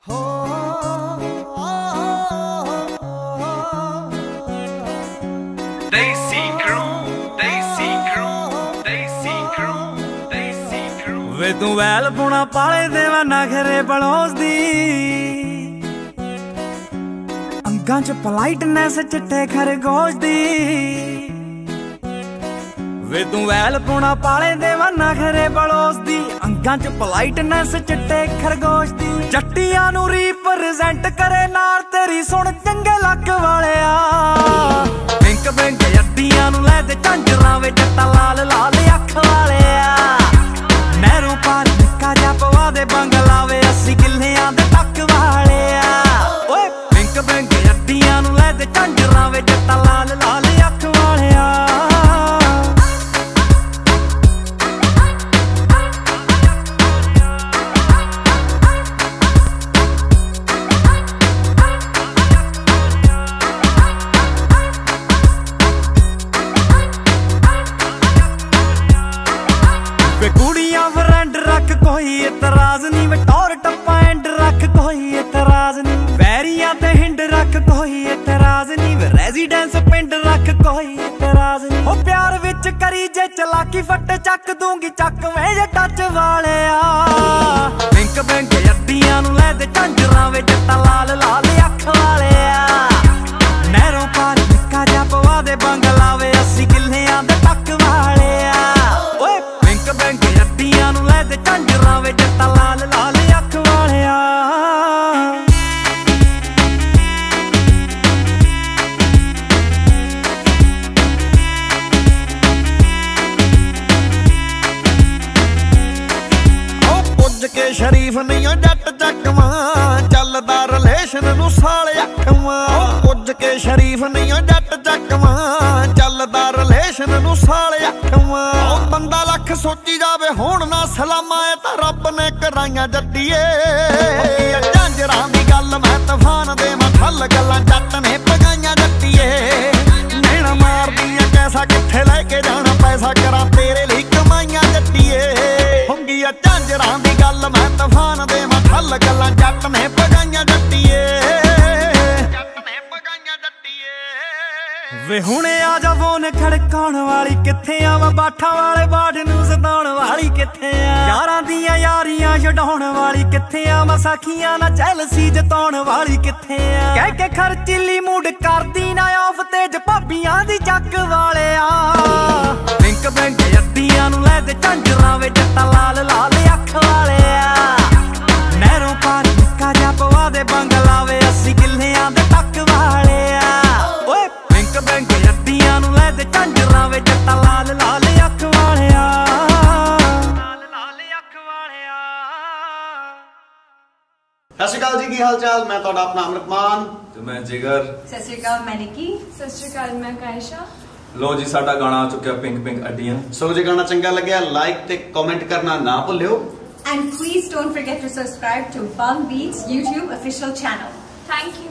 Daisy Crew, Daisy Crew, Daisy Crew, Daisy Crew. ਵੇ ਤੂੰ well ਪੁਣਾ ਪਾਲੇ ਦੇਵਾ ਨਖਰੇ ਬਲੋਸ ਦੀ। ਅੰਗਾਂ 'ਚ ਪਲਾਈਟਨੈਸ ਚਿੱਟੇ ਖਰਗੋਸ਼ ਦੀ। ਵੇ ਤੂੰ ਵੈਲ ਪੁਣਾ ਪਾਲੇ ਦੇਵਾ ਨਖਰੇ ਬਲੋਸ ਦੀ। ਅੰਗਾਂ 'ਚ ਪੋਲਾਈਟਨੈਸ ਚਿੱਟੇ ਖਰਗੋਸ਼ ਦੀ। ਜੱਟੀਆਂ ਨੂੰ ਰੀਪ੍ਰੈਜ਼ੈਂਟ ਕਰੇ ਨਾਲ ਤੇਰੀ ਸੁਣ ਚੰਗੇ ਲੱਕ ਵਾਲਿਆ। ਬਿੰਕ ਬਿੰਕ ਅੱਡੀਆਂ ਨੂੰ ਲੈ ਤੇ ਝਾਂਜਰਾਂ ਵਿੱਚ ਜੱਟਾ ਲਾਲ ਲਾਲ ਅੱਖ ਵਾਲੇ। ਕੋਈ ਇਤਰਾਜ਼ ਨਹੀਂ, ਵੇ ਟੱਪਾ ਐਂਡ ਰੱਖ ਕੋਈ ਇਤਰਾਜ਼ ਨਹੀਂ। ਵੈਰੀਆਂ ਤੇ ਹਿੰਡ ਰੱਖ ਕੋਈ ਇਤਰਾਜ਼ ਨਹੀਂ ਰੈਜ਼ੀਡੈਂਸ ਪਿੰਡ ਰੱਖ ਕੋਈ ਇਤਰਾਜ਼ ਨਹੀਂ। ਉਹ ਪਿਆਰ ਵਿੱਚ ਕਰੀ ਜੇ ਚਲਾਕੀ, ਫੱਟ ਚੱਕ ਦੂੰਗੀ ਚੱਕ, ਵੇ ਜੇ ਟੱਚ ਵਾਲੇ ਪੁੱਜ ਸ਼ਰੀਫ ਨਹੀਂ ਓ ਜੱਟ ਚੱਕਵਾਂ, ਚੱਲਦਾ ਰਿਲੇਸ਼ਨ ਨੂੰ ਸਾਲ ਅੱਖਵਾਂ। ਉਹ ਕੇ ਸ਼ਰੀਫ ਨਹੀਂ ਓ ਜੱਟ ਚੱਕਵਾਂ, ਚੱਲਦਾ ਰਿਲੇਸ਼ਨ ਨੂੰ ਸਾਲ ਅੱਖਵਾਂ। ਬੰਦਾ ਲੱਖ ਸੋਚੀ ਜਾਵੇ, ਹੁਣ ਨਾ ਸਲਾਮਾਂ, ਇਹ ਤਾਂ ਰੱਬ ਨੇ ਕਰਾਈਆਂ ਜੱਟੀਏ। ਝਾਂਜਰਾਂ ਦੀ ਗੱਲ ਮੈਂ ਤੂਫਾਨ ਦੇ ਮਠੱਲ ਗੱਲਾਂ ਜੱਟ ਨੇ ਪਗਾਈਆਂ ਜੱਟੀਏ। ਨੈਣਾ ਮਾਰਦੀਆਂ ਕੈਸਾ ਕਿੱਥੇ ਲੈ ਕੇ ਜਾਣਾ, ਪੈਸਾ ਕਰਾਂ ਦੀ ਗੱਲ ਮੈਂ ਤੂਫਾਨ ਦੇ ਮਠੱਲ ਗੱਲਾਂ ਜੱਟ ਨੇ ਪਗਾਈਆਂ ਜੱਟੀਏ। ਜੱਟ ਨੇ ਪਗਾਈਆਂ ਜੱਟੀਏ ਵੇ ਹੁਣੇ ਆ ਜਾ ਫੋਨ ਖੜਕਾਉਣ ਵਾਲੀ। ਕਿੱਥੇ ਆ ਵਾ ਬਾਠਾਂ ਵਾਲੇ ਬਾੜ ਨੂੰ ਸਤਾਉਣ ਵਾਲੀ ਕਿੱਥੇ ਆ? ਯਾਰਾਂ ਦੀਆਂ ਯਾਰੀਆਂ ਛਡਾਉਣ ਵਾਲੀ ਕਿੱਥੇ ਆ? ਮਸਾਖੀਆਂ ਨਾਲ ਜੈਲਸੀ ਜਤਾਉਣ ਵਾਲੀ ਕਿੱਥੇ ਆ? ਕਹਿ ਕੇ ਖਰਚੀਲੀ ਮੂਡ ਕਰਦੀ ਨਾ ਆਫ ਤੇਜ ਭਾਬੀਆਂ ਦੀ ਜੱਗ ਵਾਲਿਆ। ਬਿੰਕ ਨੂੰ ਲੈ ਤੇ ਝਾਂਜਰਾਂ ਵੇ ਜੱਟਾ ਲਾਲ ਲਾਲ ਅੱਖ ਵਾਲਿਆ ਨਹਿਰੋਂ ਪਾਰ ਨਿੱਕਾ ਜਿਹਾ ਪਵਾ ਦੇ ਬੰਗਲਾ ਵੇ 80 ਕਿੱਲਿਆਂ ਦੇ ਟੱਕ ਵਾਲਿਆ ਓਏ ਬਿੰਕ ਬਿੰਕ ਅੱਡੀਆਂ ਨੂੰ ਲੈ ਤੇ ਝਾਂਜਰਾਂ ਵੇ ਜੱਟਾ ਲਾਲ ਲਾਲ ਅੱਖ ਵਾਲਿਆ ਲਾਲ ਲਾਲ ਅੱਖ ਵਾਲਿਆ ਸਤਿ ਸ਼੍ਰੀ ਅਕਾਲ ਜੀ ਕੀ ਹਾਲ ਚਾਲ? ਮੈਂ ਤੁਹਾਡਾ ਆਪਣਾ ਅਮਰਤ ਮਾਨ। ਤੇ ਮੈਂ ਜਿਗਰ। ਸਤਿ ਸ਼੍ਰੀ ਅਕਾਲ ਮੈਂ ਨਿੱਕੀ। ਸਤਿ ਸ਼੍ਰੀ ਅਕਾਲ ਮੈਂ ਕਾਇਸ਼ਾ। ਲੋ ਜੀ ਸਾਡਾ ਗਾਣਾ ਆ ਚੁੱਕਿਆ ਪਿੰਕ ਪਿੰਕ ਅੱਡੀਆਂ ਸੋ ਜੇ ਗਾਣਾ ਚੰਗਾ ਲੱਗਿਆ ਲਾਈਕ ਤੇ ਕਮੈਂਟ ਕਰਨਾ ਨਾ ਭੁੱਲਿਓ and please don't forget to subscribe to Bum Beats YouTube official channel. Thank you